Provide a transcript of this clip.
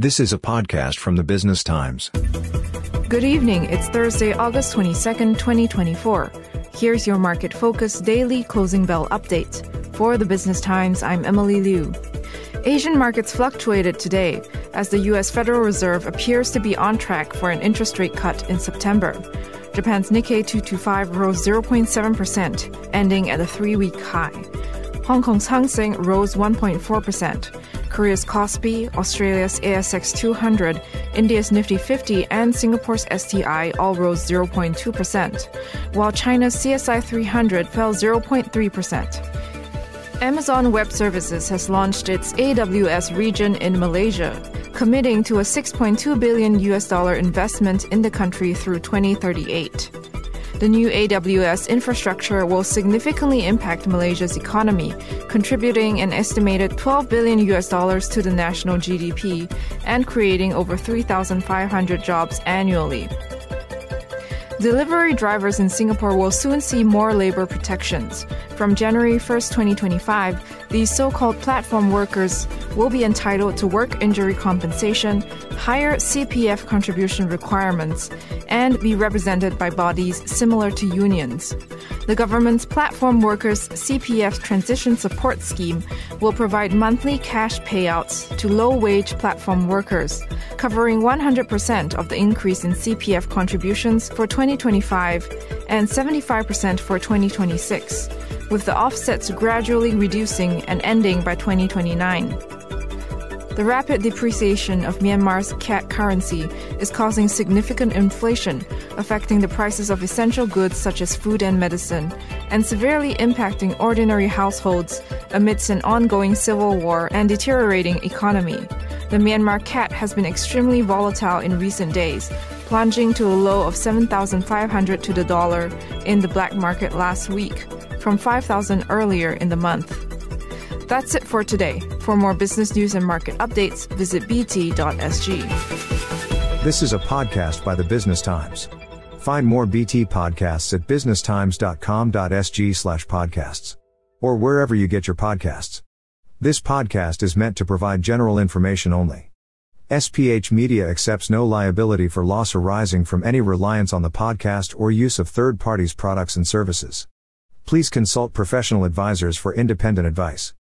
This is a podcast from the Business Times. Good evening. It's Thursday, August 22nd, 2024. Here's your market focus daily closing bell update. For the Business Times, I'm Emily Liu. Asian markets fluctuated today as the US Federal Reserve appears to be on track for an interest rate cut in September. Japan's Nikkei 225 rose 0.7%, ending at a three week high. Hong Kong's Hang Seng rose 1.4%. Korea's Kospi, Australia's ASX 200, India's Nifty 50, and Singapore's STI all rose 0.2%, while China's CSI 300 fell 0.3%. Amazon Web Services has launched its AWS region in Malaysia, committing to a 6.2 billion US dollar investment in the country through 2038. The new AWS infrastructure will significantly impact Malaysia's economy, contributing an estimated 12 billion US dollars to the national GDP and creating over 3,500 jobs annually. Delivery drivers in Singapore will soon see more labor protections. From January 1, 2025, these so called platform workers will be entitled to work injury compensation, higher CPF contribution requirements, and be represented by bodies similar to unions. The government's Platform Workers CPF Transition Support Scheme will provide monthly cash payouts to low wage platform workers, covering 100% of the increase in CPF contributions for 2025 and 75% for 2026, with the offsets gradually reducing and ending by 2029. The rapid depreciation of Myanmar's kyat currency is causing significant inflation, affecting the prices of essential goods such as food and medicine, and severely impacting ordinary households amidst an ongoing civil war and deteriorating economy. The Myanmar kyat has been extremely volatile in recent days, plunging to a low of 7,500 to the dollar in the black market last week, from 5,000 earlier in the month. That's it for today. For more business news and market updates, visit bt.sg. This is a podcast by the Business Times. Find more BT podcasts at businesstimes.com.sg slash podcasts or wherever you get your podcasts. This podcast is meant to provide general information only. SPH Media accepts no liability for loss arising from any reliance on the podcast or use of third parties' products and services. Please consult professional advisors for independent advice.